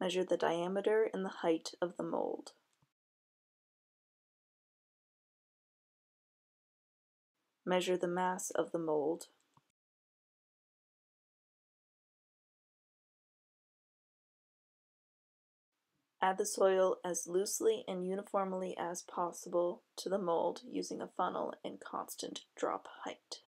Measure the diameter and the height of the mold. Measure the mass of the mold. Add the soil as loosely and uniformly as possible to the mold using a funnel and constant drop height.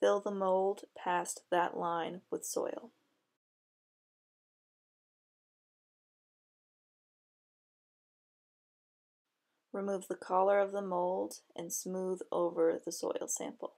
Fill the mold past that line with soil. Remove the collar of the mold and smooth over the soil sample.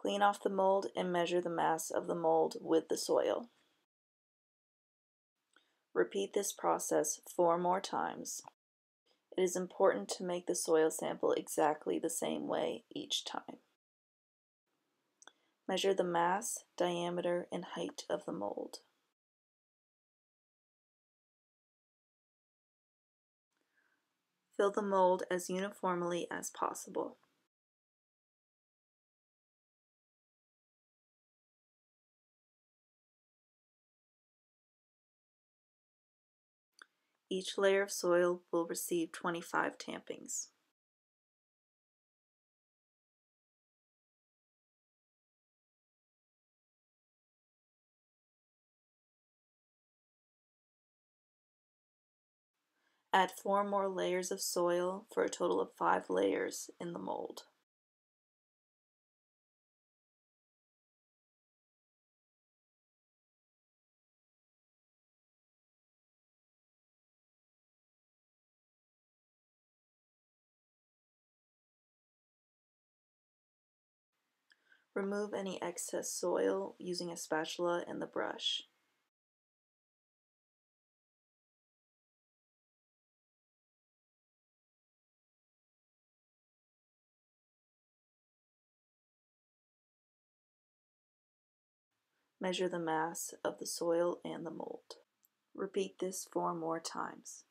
Clean off the mold and measure the mass of the mold with the soil. Repeat this process four more times. It is important to make the soil sample exactly the same way each time. Measure the mass, diameter, and height of the mold. Fill the mold as uniformly as possible. Each layer of soil will receive 25 tampings. Add four more layers of soil for a total of five layers in the mold. Remove any excess soil using a spatula and the brush. Measure the mass of the soil and the mold. Repeat this four more times.